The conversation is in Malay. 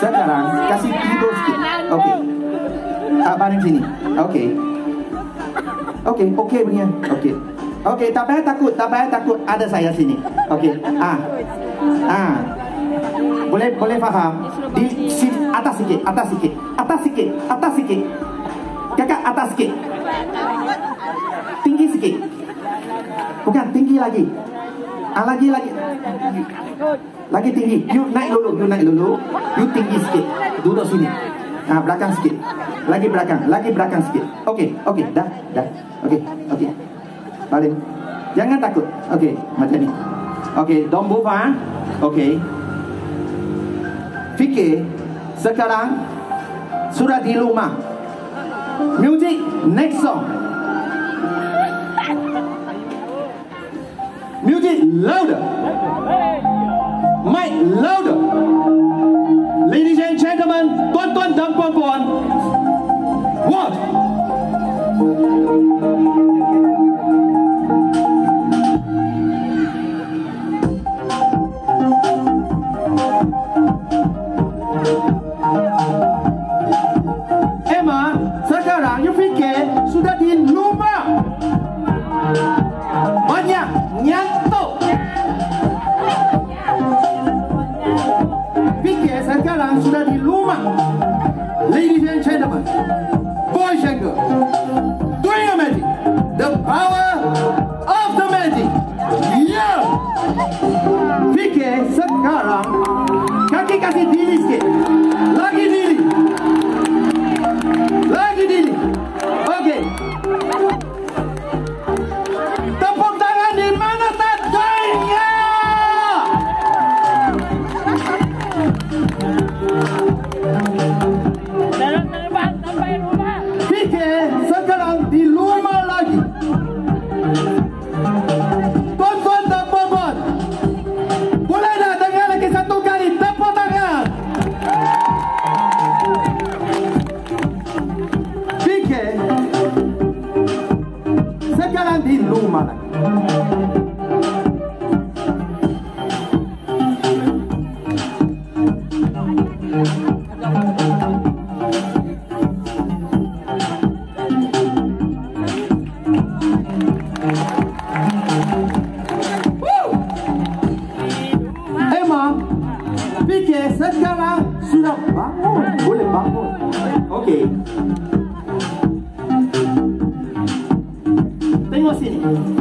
Sekarang kasih tidur sikit. Okey. Ah, baring sini. Okey. Okey, okey punya. Okey. Okey, tak payah takut, tak payah takut. Ada saya sini. Okey. Ah. Ah. Boleh boleh faham? Di sini atas sikit, atas sikit. Atas sikit, atas sikit. Kakak atas sikit. Tinggi sikit. Bukan tinggi lagi. Ah, lagi lagi. Lagi tinggi. You naik dulu, you naik dulu. You tinggi sikit. Duduk sini. Ah, belakang sikit. Lagi belakang, lagi belakang sikit. Okey, okey, dah, dah. Okey, okey. Balik. Jangan takut. Okey, macam ni. Okey, don't move ah. Okey. Fikir sekarang sudah di rumah. Music next song. Music louder. Mic louder. Ladies and gentlemen, tuan-tuan dan puan-puan. What? Emma, sekarang you fikir sudah di rumah. Sudah di rumah. Ladies and gentlemen, boys and girls, doing a magic. The power of the magic. Yeah. Fikir sekarang kaki kasih diri sikit. Di rumah lagi. Woo! Emma, fikir sekarang sudah bangun. Boleh bangun. Okey. Tengok sini.